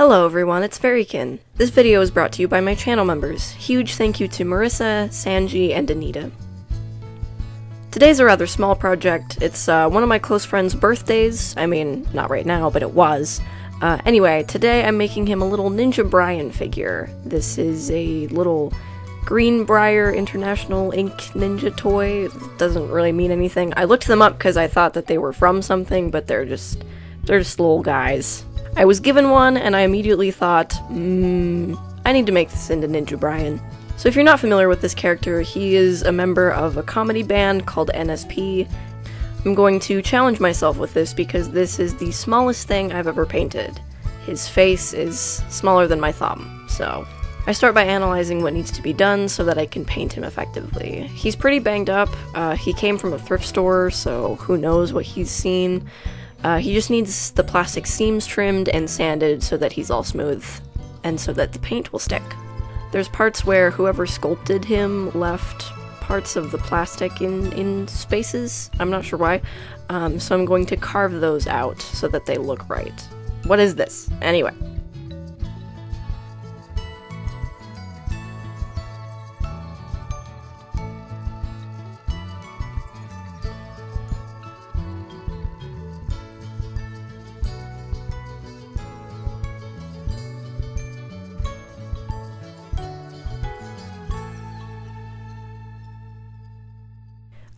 Hello everyone, it's Fairiekin. This video is brought to you by my channel members. Huge thank you to Marissa, Sanji, and Anita. Today's a rather small project. It's uh, one of my close friends' birthdays. I mean, not right now, but it was. Uh, anyway, today I'm making him a little Ninja Brian figure. This is a little Greenbrier International Inc Ninja toy. Doesn't really mean anything. I looked them up because I thought that they were from something, but they're just they're just little guys. I was given one, and I immediately thought, hmm, I need to make this into Ninja Brian. So if you're not familiar with this character, he is a member of a comedy band called NSP. I'm going to challenge myself with this because this is the smallest thing I've ever painted. His face is smaller than my thumb, so I start by analyzing what needs to be done so that I can paint him effectively. He's pretty banged up, uh, he came from a thrift store, so who knows what he's seen. Uh, he just needs the plastic seams trimmed and sanded so that he's all smooth, and so that the paint will stick. There's parts where whoever sculpted him left parts of the plastic in, in spaces. I'm not sure why. Um, so I'm going to carve those out so that they look right. What is this? Anyway.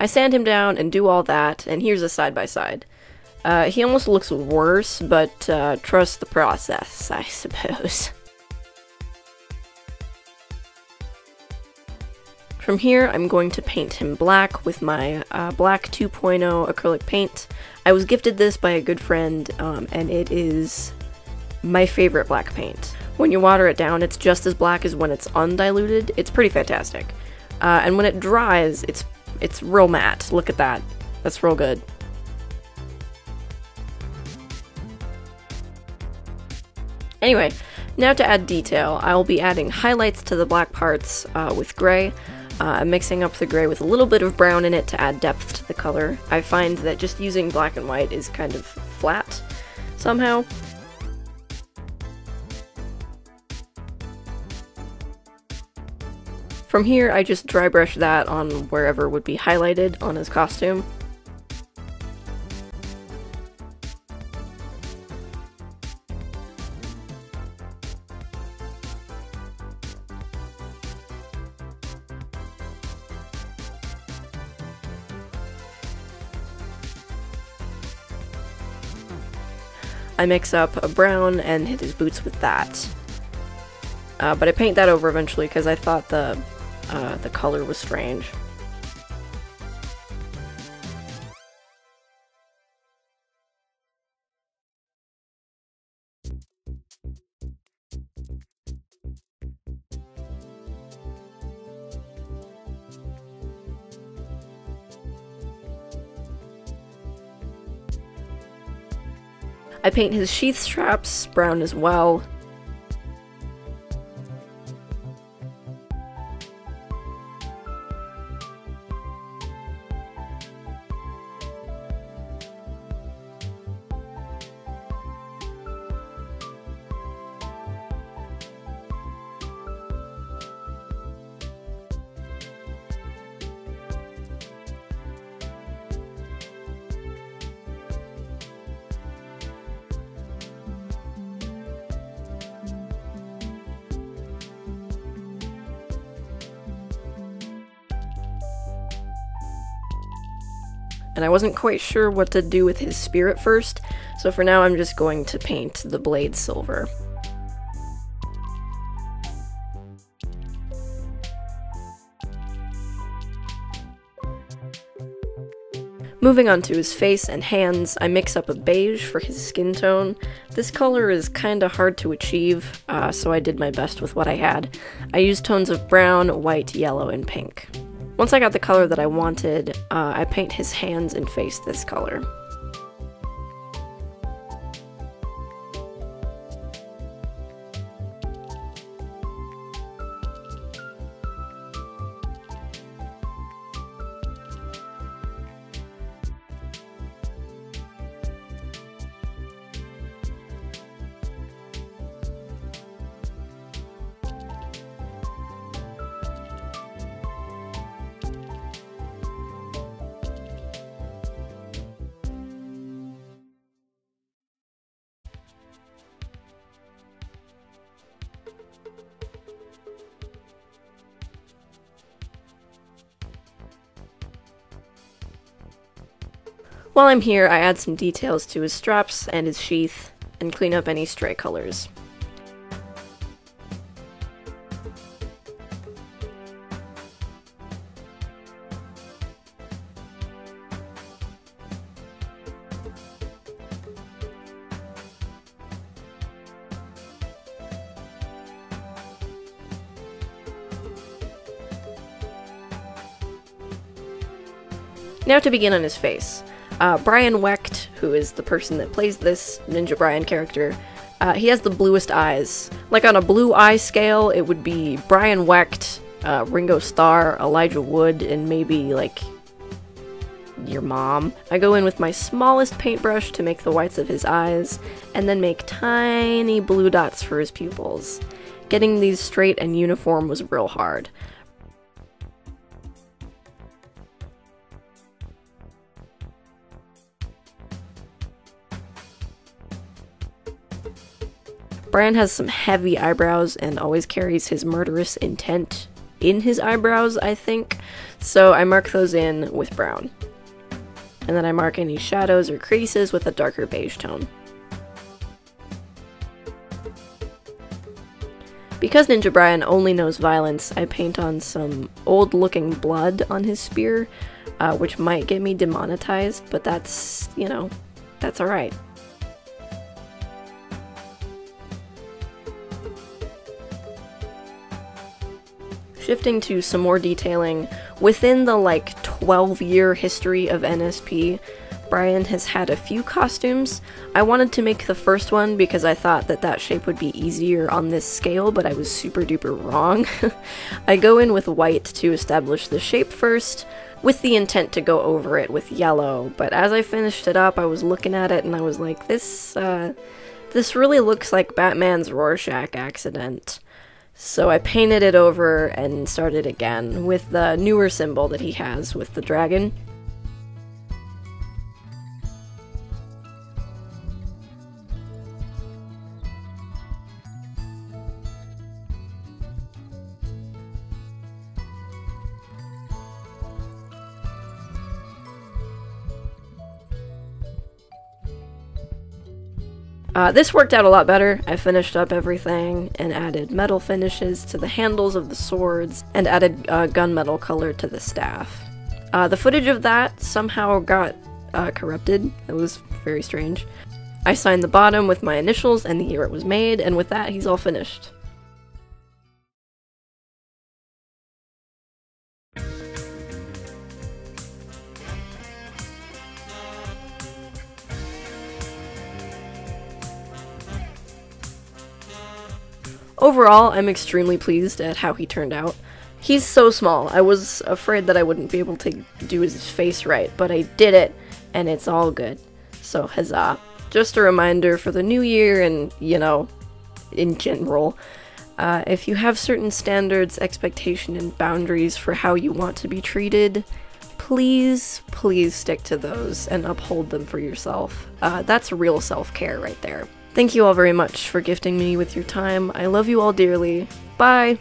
I sand him down and do all that, and here's a side by side. Uh, he almost looks worse, but uh, trust the process, I suppose. From here, I'm going to paint him black with my uh, Black 2.0 acrylic paint. I was gifted this by a good friend, um, and it is my favorite black paint. When you water it down, it's just as black as when it's undiluted. It's pretty fantastic. Uh, and when it dries, it's it's real matte. Look at that. That's real good. Anyway, now to add detail, I will be adding highlights to the black parts uh, with gray. Uh, mixing up the gray with a little bit of brown in it to add depth to the color. I find that just using black and white is kind of flat somehow. From here, I just dry brush that on wherever would be highlighted on his costume. I mix up a brown and hit his boots with that. Uh, but I paint that over eventually because I thought the uh, the color was strange. I paint his sheath straps brown as well, and I wasn't quite sure what to do with his spirit first, so for now I'm just going to paint the blade silver. Moving on to his face and hands, I mix up a beige for his skin tone. This color is kinda hard to achieve, uh, so I did my best with what I had. I used tones of brown, white, yellow, and pink. Once I got the color that I wanted, uh, I paint his hands and face this color. While I'm here, I add some details to his straps and his sheath, and clean up any stray colors. Now to begin on his face. Uh, Brian Wecht, who is the person that plays this Ninja Brian character, uh, he has the bluest eyes. Like on a blue eye scale, it would be Brian Wecht, uh, Ringo Starr, Elijah Wood, and maybe like your mom. I go in with my smallest paintbrush to make the whites of his eyes, and then make tiny blue dots for his pupils. Getting these straight and uniform was real hard. Brian has some heavy eyebrows and always carries his murderous intent in his eyebrows, I think. So I mark those in with brown. And then I mark any shadows or creases with a darker beige tone. Because Ninja Brian only knows violence, I paint on some old looking blood on his spear, uh, which might get me demonetized, but that's, you know, that's alright. Shifting to some more detailing, within the like 12 year history of NSP, Brian has had a few costumes. I wanted to make the first one because I thought that that shape would be easier on this scale, but I was super duper wrong. I go in with white to establish the shape first, with the intent to go over it with yellow, but as I finished it up, I was looking at it and I was like, this, uh, this really looks like Batman's Rorschach accident. So I painted it over and started again with the newer symbol that he has with the dragon. Uh, this worked out a lot better. I finished up everything and added metal finishes to the handles of the swords and added uh, gunmetal color to the staff. Uh, the footage of that somehow got uh, corrupted. It was very strange. I signed the bottom with my initials and the year it was made, and with that, he's all finished. Overall, I'm extremely pleased at how he turned out. He's so small, I was afraid that I wouldn't be able to do his face right, but I did it, and it's all good. So huzzah. Just a reminder for the new year and, you know, in general, uh, if you have certain standards, expectation, and boundaries for how you want to be treated, please, please stick to those and uphold them for yourself. Uh, that's real self-care right there. Thank you all very much for gifting me with your time. I love you all dearly. Bye!